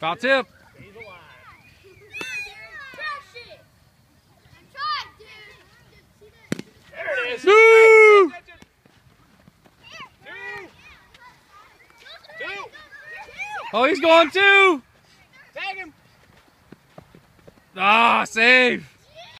Foul tip. He's. There it is. Two. Oh, he's going two. Tag him. Ah, save.